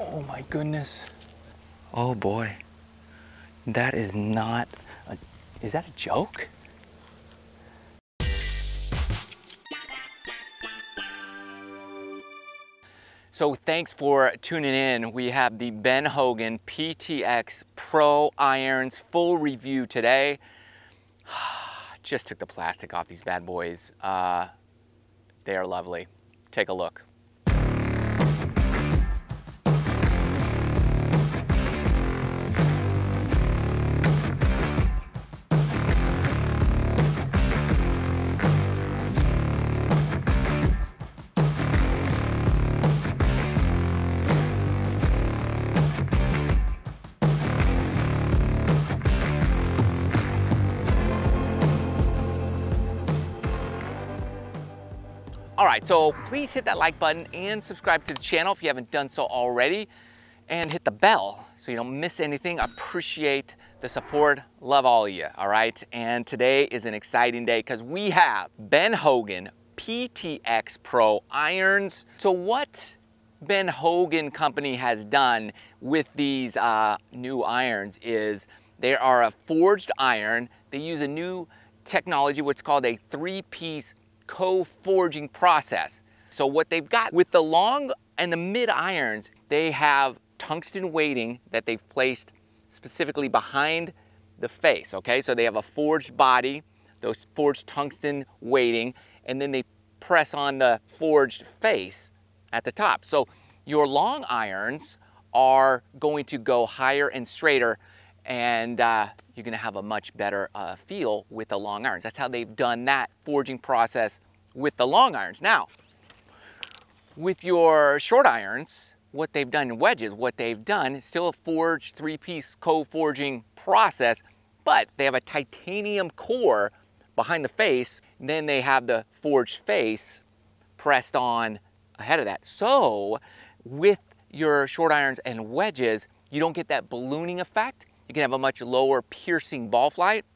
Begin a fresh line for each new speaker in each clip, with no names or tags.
Oh my goodness. Oh boy. That is not a, is that a joke? So thanks for tuning in. We have the Ben Hogan PTX Pro Irons full review today. Just took the plastic off these bad boys. Uh, they are lovely. Take a look. Right, so please hit that like button and subscribe to the channel if you haven't done so already and hit the bell so you don't miss anything. Appreciate the support. Love all of you, all right? And today is an exciting day because we have Ben Hogan PTX Pro irons. So what Ben Hogan company has done with these uh, new irons is they are a forged iron. They use a new technology, what's called a three-piece co-forging process. So what they've got with the long and the mid irons, they have tungsten weighting that they've placed specifically behind the face, okay? So they have a forged body, those forged tungsten weighting, and then they press on the forged face at the top. So your long irons are going to go higher and straighter and uh, you're gonna have a much better uh, feel with the long irons. That's how they've done that forging process with the long irons. Now, with your short irons, what they've done in wedges, what they've done is still a forged three-piece co-forging process, but they have a titanium core behind the face, then they have the forged face pressed on ahead of that. So with your short irons and wedges, you don't get that ballooning effect you can have a much lower piercing ball flight.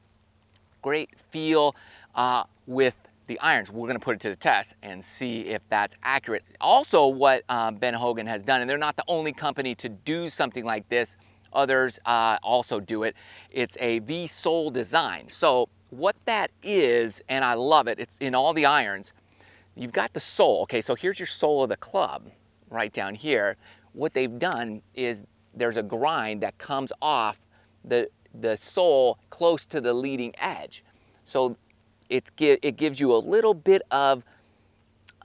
Great feel uh, with the irons. We're going to put it to the test and see if that's accurate. Also, what um, Ben Hogan has done, and they're not the only company to do something like this. Others uh, also do it. It's a V-sole design. So what that is, and I love it, it's in all the irons. You've got the sole. Okay, so here's your sole of the club right down here. What they've done is there's a grind that comes off the, the sole close to the leading edge. So it, it gives you a little bit of,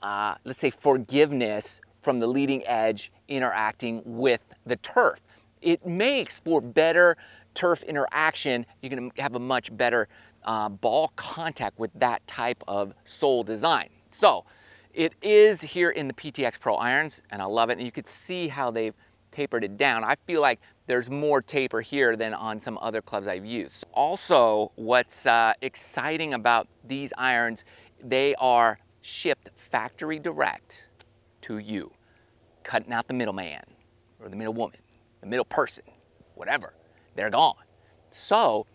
uh, let's say, forgiveness from the leading edge interacting with the turf. It makes for better turf interaction. You're to have a much better uh, ball contact with that type of sole design. So it is here in the PTX Pro irons, and I love it. And you can see how they've tapered it down. I feel like there's more taper here than on some other clubs I've used. Also, what's uh, exciting about these irons, they are shipped factory direct to you, cutting out the middleman or the middle woman, the middle person, whatever. They're gone. So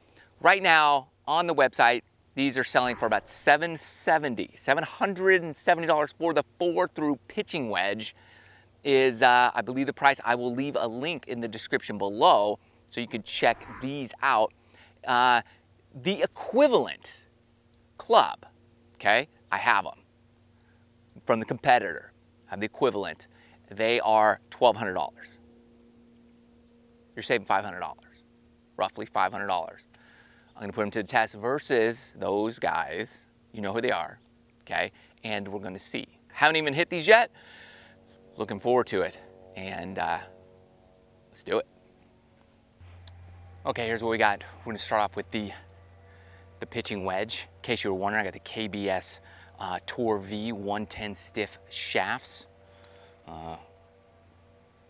right now on the website, these are selling for about 770 $770 for the four through pitching wedge is, uh, I believe, the price. I will leave a link in the description below so you can check these out. Uh, the equivalent club, okay, I have them from the competitor. I have the equivalent. They are $1,200. You're saving $500, roughly $500. I'm going to put them to the test versus those guys. You know who they are, okay? And we're going to see. Haven't even hit these yet looking forward to it. And uh, let's do it. Okay, here's what we got. We're gonna start off with the, the pitching wedge. In case you were wondering, I got the KBS uh, Tour V 110 stiff shafts. Uh,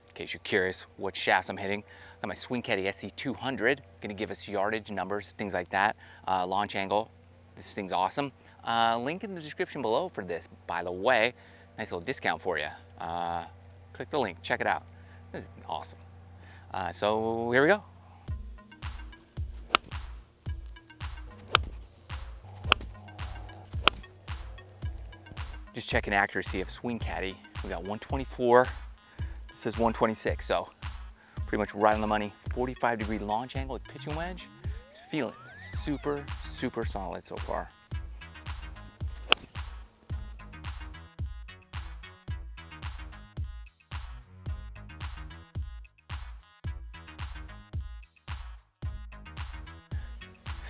in case you're curious what shafts I'm hitting. I got my Swing Caddie SC200, gonna give us yardage numbers, things like that. Uh, launch angle, this thing's awesome. Uh, link in the description below for this, by the way. Nice little discount for you. Uh, click the link, check it out. This is awesome. Uh, so here we go. Just checking accuracy of Swing Caddie. We got 124. says 126, so pretty much right on the money. 45 degree launch angle with pitching wedge. Feeling super, super solid so far.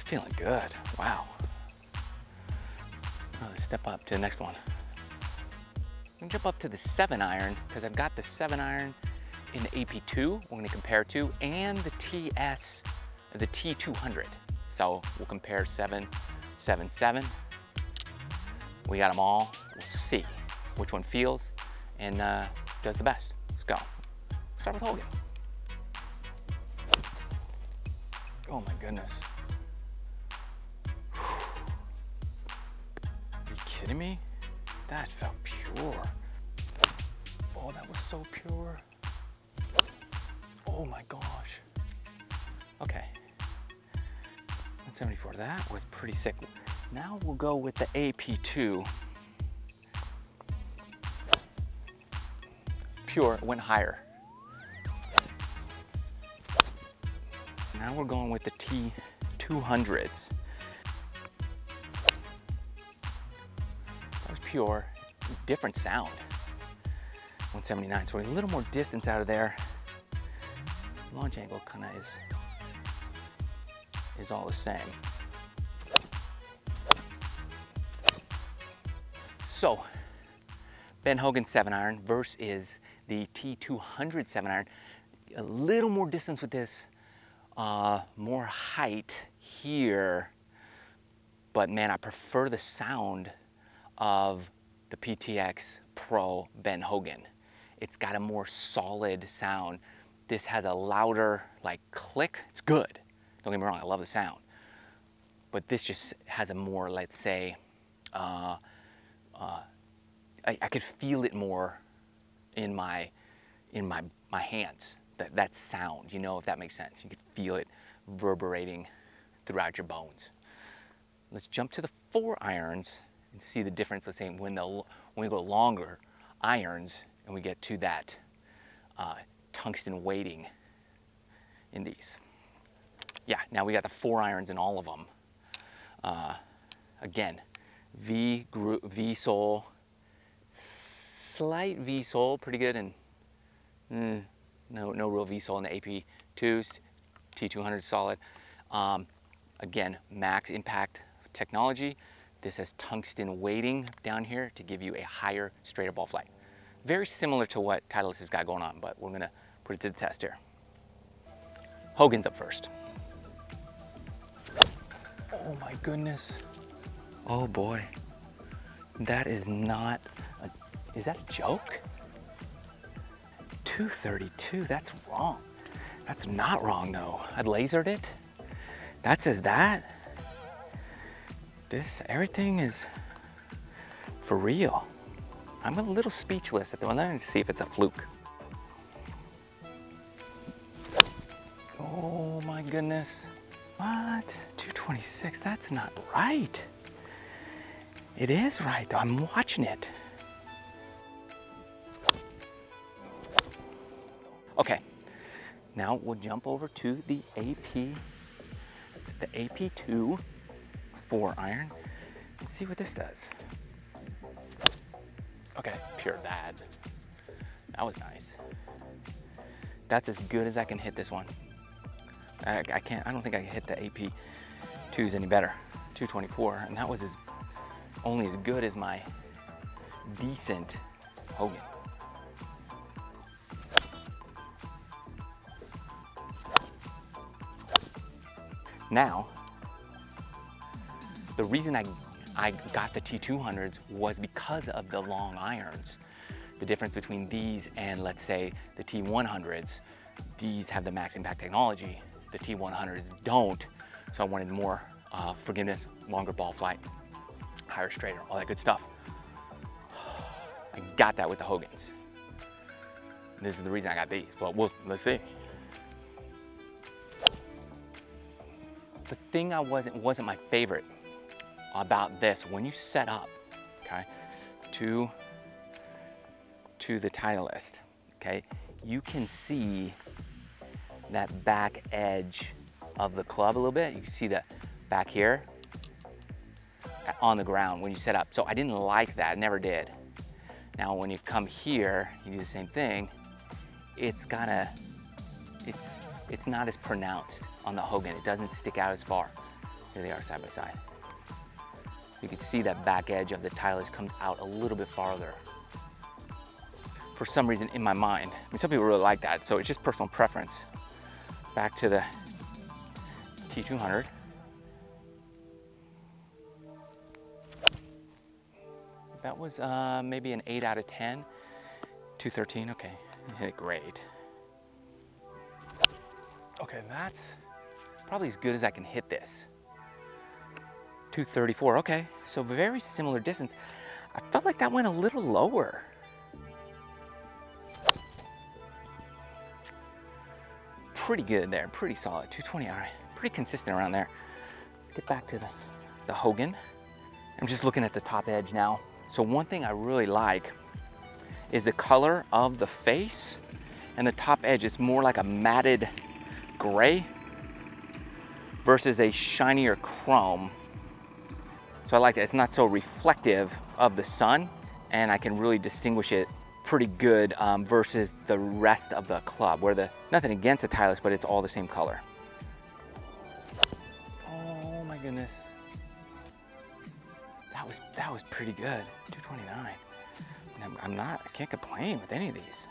Feeling good, wow. Now let's step up to the next one. I'm gonna jump up to the seven iron because I've got the seven iron in the AP2 we're gonna compare to and the TS, the T200. So we'll compare seven, seven, seven. We got them all. We'll see which one feels and uh, does the best. Let's go. Start with Hogan. Oh my goodness. Kidding me? That felt pure. Oh, that was so pure. Oh my gosh. Okay. 174, that was pretty sick. Now we'll go with the AP2. Pure, went higher. Now we're going with the T200s. Pure, different sound. 179, so a little more distance out of there. Launch angle kind of is, is all the same. So, Ben Hogan 7 iron versus the T200 7 iron. A little more distance with this, uh, more height here, but man, I prefer the sound of the PTX Pro Ben Hogan. It's got a more solid sound. This has a louder like click. It's good. Don't get me wrong, I love the sound. But this just has a more, let's say, uh, uh, I, I could feel it more in my in my my hands. That that sound, you know, if that makes sense. You could feel it reverberating throughout your bones. Let's jump to the four irons and see the difference. Let's say when the when we go longer irons and we get to that uh, tungsten weighting in these. Yeah, now we got the four irons in all of them. Uh, again, V V sole, slight V sole, pretty good, and mm, no no real V sole in the AP2s. T200 solid. Um, again, max impact technology. This has tungsten weighting down here to give you a higher straighter ball flight. Very similar to what Titleist has got going on, but we're gonna put it to the test here. Hogan's up first. Oh my goodness. Oh boy. That is not, a, is that a joke? 232, that's wrong. That's not wrong though. I lasered it. That says that. This, everything is for real. I'm a little speechless at the one. Let me see if it's a fluke. Oh my goodness. What? 226, that's not right. It is right though, I'm watching it. Okay, now we'll jump over to the AP, the AP2 four iron and see what this does. Okay, pure that. That was nice. That's as good as I can hit this one. I, I can't, I don't think I can hit the AP2s any better. 224, and that was as only as good as my decent Hogan. Now, the reason I, I got the T200s was because of the long irons. The difference between these and let's say the T100s, these have the max impact technology. The T100s don't. So I wanted more uh, forgiveness, longer ball flight, higher straighter, all that good stuff. I got that with the Hogans. This is the reason I got these, but we'll, let's see. The thing I wasn't, wasn't my favorite about this when you set up, okay, to, to the Titleist, okay, you can see that back edge of the club a little bit. You can see that back here on the ground when you set up. So I didn't like that, never did. Now when you come here, you do the same thing. It's gonna, it's, it's not as pronounced on the Hogan. It doesn't stick out as far. Here they are side by side. You can see that back edge of the Titleist comes out a little bit farther. For some reason in my mind. I mean, some people really like that, so it's just personal preference. Back to the T200. That was uh, maybe an 8 out of 10. 213, okay. Hit it great. Okay, that's probably as good as I can hit this. 234, okay. So very similar distance. I felt like that went a little lower. Pretty good there, pretty solid. 220, all right. Pretty consistent around there. Let's get back to the, the Hogan. I'm just looking at the top edge now. So one thing I really like is the color of the face and the top edge. It's more like a matted gray versus a shinier chrome. So I like that. It's not so reflective of the sun and I can really distinguish it pretty good um, versus the rest of the club where the, nothing against the Titleist, but it's all the same color. Oh my goodness. That was, that was pretty good, 229. I'm, I'm not, I can't complain with any of these.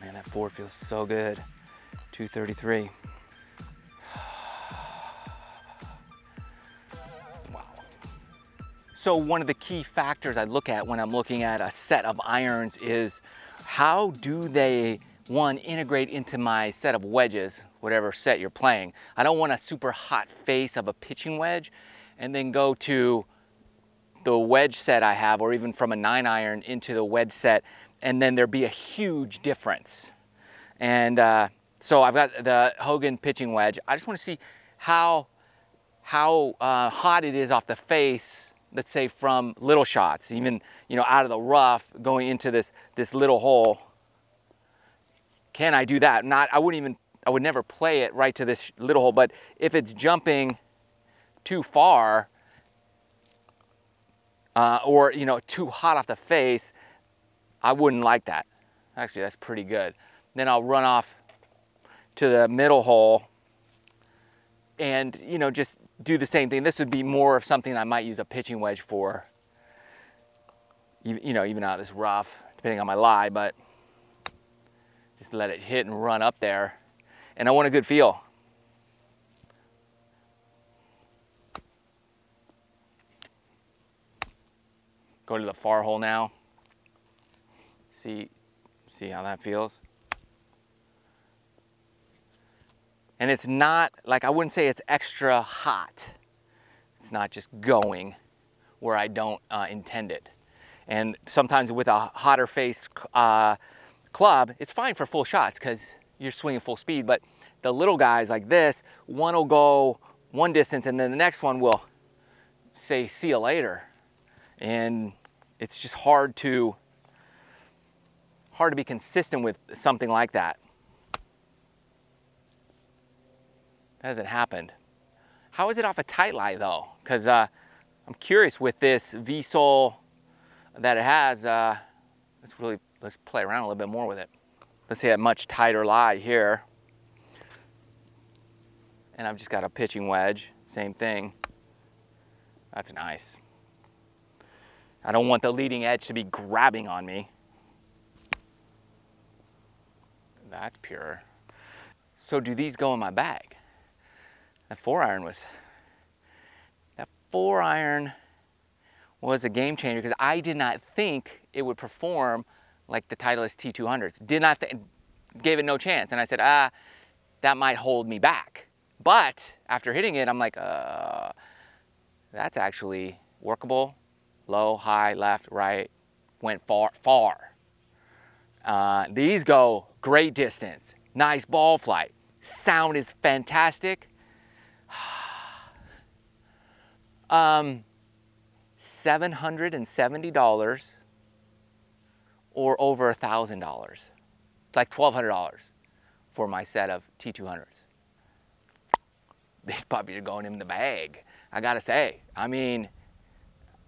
Man, that four feels so good. 233. So one of the key factors I look at when I'm looking at a set of irons is how do they, one, integrate into my set of wedges, whatever set you're playing. I don't want a super hot face of a pitching wedge and then go to the wedge set I have or even from a nine iron into the wedge set and then there'd be a huge difference. And uh, so I've got the Hogan pitching wedge. I just want to see how how uh, hot it is off the face. Let's say from little shots, even you know out of the rough, going into this this little hole. Can I do that? Not. I wouldn't even. I would never play it right to this little hole. But if it's jumping too far, uh, or you know too hot off the face, I wouldn't like that. Actually, that's pretty good. Then I'll run off to the middle hole and, you know, just do the same thing. This would be more of something I might use a pitching wedge for, you know, even out this rough, depending on my lie, but just let it hit and run up there. And I want a good feel. Go to the far hole now. See, see how that feels? And it's not, like I wouldn't say it's extra hot. It's not just going where I don't uh, intend it. And sometimes with a hotter face uh, club, it's fine for full shots because you're swinging full speed. But the little guys like this, one will go one distance and then the next one will say, see you later. And it's just hard to, hard to be consistent with something like that. That hasn't happened. How is it off a tight lie though? Because uh, I'm curious with this V-sole that it has. Uh, let's really let's play around a little bit more with it. Let's see a much tighter lie here. And I've just got a pitching wedge, same thing. That's nice. I don't want the leading edge to be grabbing on me. That's pure. So do these go in my bag? That four iron was, that four iron was a game changer because I did not think it would perform like the Titleist T200s. Did not think, gave it no chance. And I said, ah, that might hold me back. But after hitting it, I'm like, uh, that's actually workable. Low, high, left, right, went far, far. Uh, these go great distance, nice ball flight. Sound is fantastic. um, $770 or over a thousand dollars. It's like twelve hundred dollars for my set of T200s. These puppies are going in the bag. I gotta say. I mean,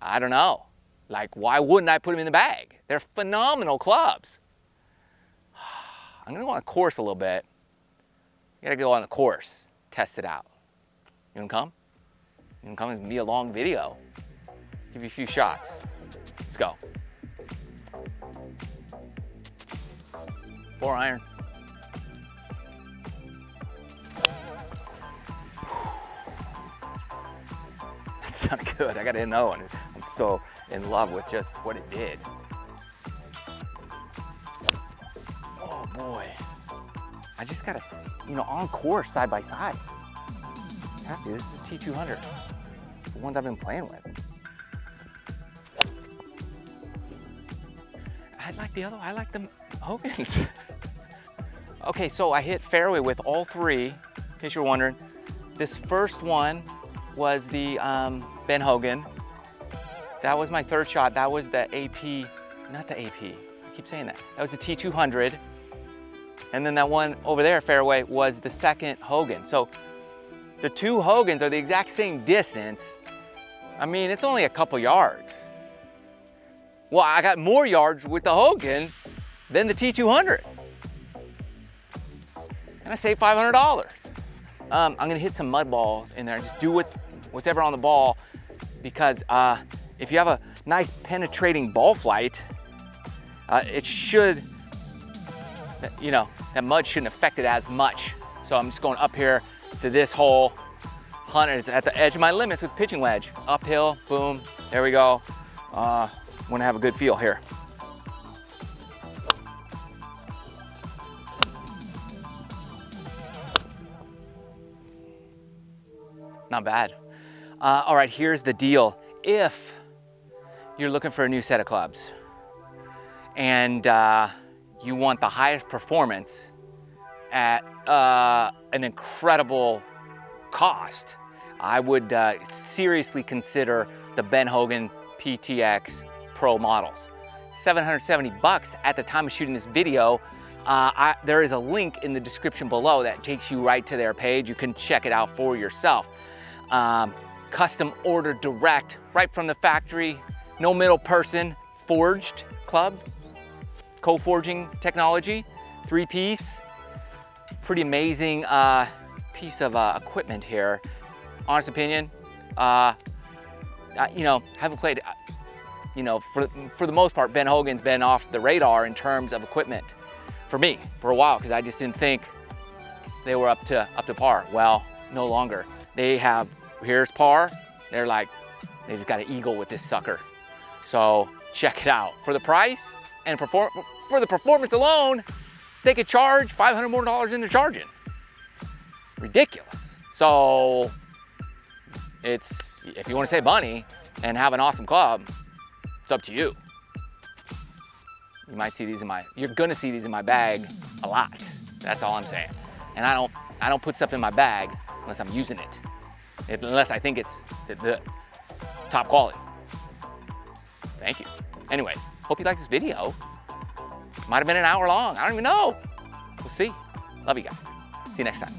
I don't know. Like, why wouldn't I put them in the bag? They're phenomenal clubs. I'm gonna go on a course a little bit. Gotta go on the course, test it out. You wanna come? You wanna come and be a long video? Give you a few shots. Let's go. Four iron. That sounded good. I got hit another one. I'm so in love with just what it did. Oh boy. I just got to, you know, on course side by side. This is the T200. The ones I've been playing with. I like the other, I like the Hogans. okay, so I hit fairway with all three, in case you're wondering. This first one was the um, Ben Hogan. That was my third shot. That was the AP, not the AP, I keep saying that. That was the T200. And then that one over there, fairway, was the second Hogan. So the two Hogans are the exact same distance. I mean, it's only a couple yards. Well, I got more yards with the Hogan than the T200. And I saved $500. Um, I'm gonna hit some mud balls in there just do what, whatever on the ball because uh, if you have a nice penetrating ball flight, uh, it should, you know, that mud shouldn't affect it as much. So I'm just going up here to this hole, 100, at the edge of my limits with pitching wedge. Uphill, boom, there we go. Uh, want to have a good feel here. Not bad. Uh, all right, here's the deal. If you're looking for a new set of clubs and uh, you want the highest performance at uh, an incredible cost, I would uh, seriously consider the Ben Hogan PTX Pro models. 770 bucks at the time of shooting this video. Uh, I, there is a link in the description below that takes you right to their page. You can check it out for yourself. Um, custom order direct right from the factory, no middle person, forged club, co-forging technology, three piece, pretty amazing uh, piece of uh, equipment here. Honest opinion, uh, you know, haven't played, you know, for, for the most part, Ben Hogan's been off the radar in terms of equipment for me for a while because I just didn't think they were up to up to par. Well, no longer. They have here's par. They're like, they just got an eagle with this sucker. So check it out. For the price and perform for the performance alone, they could charge 500 more dollars they're charging. Ridiculous. So it's, if you want to save money and have an awesome club, it's up to you. You might see these in my, you're gonna see these in my bag a lot. That's all I'm saying. And I don't, I don't put stuff in my bag unless I'm using it unless I think it's the, the top quality. Thank you. Anyways, hope you like this video. Might have been an hour long. I don't even know. We'll see. Love you guys. See you next time.